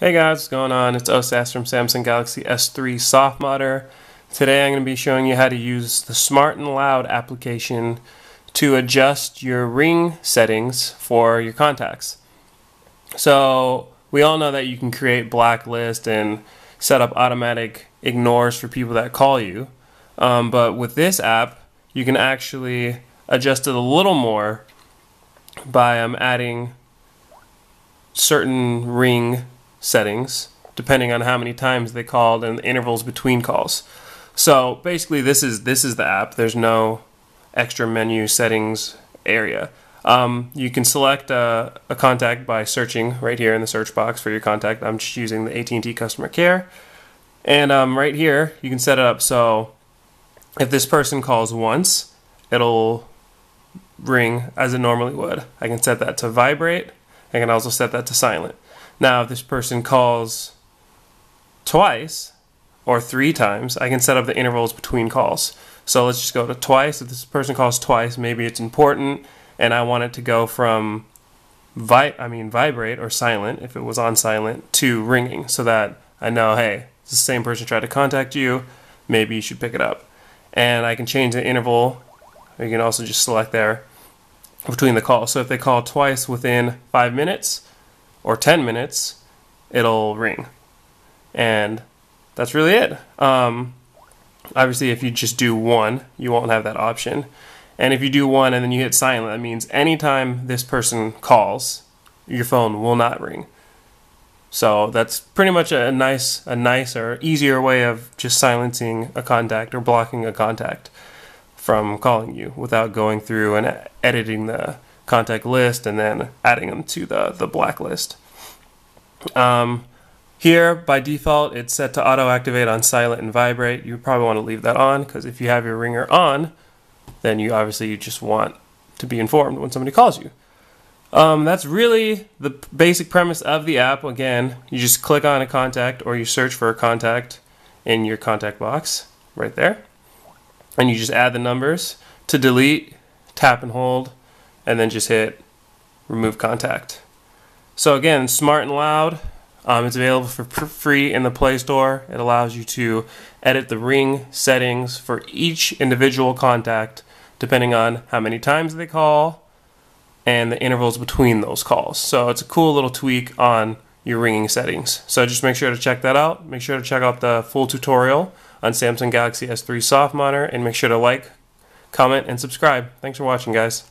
Hey guys, what's going on? It's OSAS from Samsung Galaxy S3 Softmodder. Today I'm going to be showing you how to use the Smart and Loud application to adjust your ring settings for your contacts. So we all know that you can create blacklist and set up automatic ignores for people that call you. Um, but with this app, you can actually adjust it a little more by um, adding certain ring settings depending on how many times they called and the intervals between calls. So basically, this is this is the app. There's no extra menu settings area. Um, you can select a, a, contact by searching right here in the search box for your contact. I'm just using the AT&T customer care, and um, right here you can set it up so if this person calls once, it'll ring as it normally would. I can set that to vibrate. I can also set that to silent. Now, if this person calls twice or three times, I can set up the intervals between calls. So let's just go to twice. If this person calls twice, maybe it's important and I want it to go from vi- I mean vibrate or silent if it was on silent to ringing so that I know, hey, the same person tried to contact you, maybe you should pick it up. And I can change the interval. You can also just select there between the calls. So if they call twice within five minutes, or 10 minutes, it'll ring. And that's really it. Um, obviously, if you just do one, you won't have that option. And if you do one and then you hit silent, that means anytime this person calls, your phone will not ring. So that's pretty much a nice, a nicer, easier way of just silencing a contact or blocking a contact from calling you without going through and editing the contact list and then adding them to the, the blacklist. Um, here, by default, it's set to auto activate on silent and vibrate. You probably want to leave that on because if you have your ringer on, then you obviously you just want to be informed when somebody calls you. Um, that's really the basic premise of the app. Again, you just click on a contact or you search for a contact in your contact box right there. And you just add the numbers. To delete, tap and hold, and then just hit remove contact. So again, smart and loud. Um, it's available for free in the Play Store. It allows you to edit the ring settings for each individual contact depending on how many times they call and the intervals between those calls. So it's a cool little tweak on your ringing settings. So just make sure to check that out. Make sure to check out the full tutorial on Samsung Galaxy S3 Softmodder and make sure to like, comment, and subscribe. Thanks for watching, guys.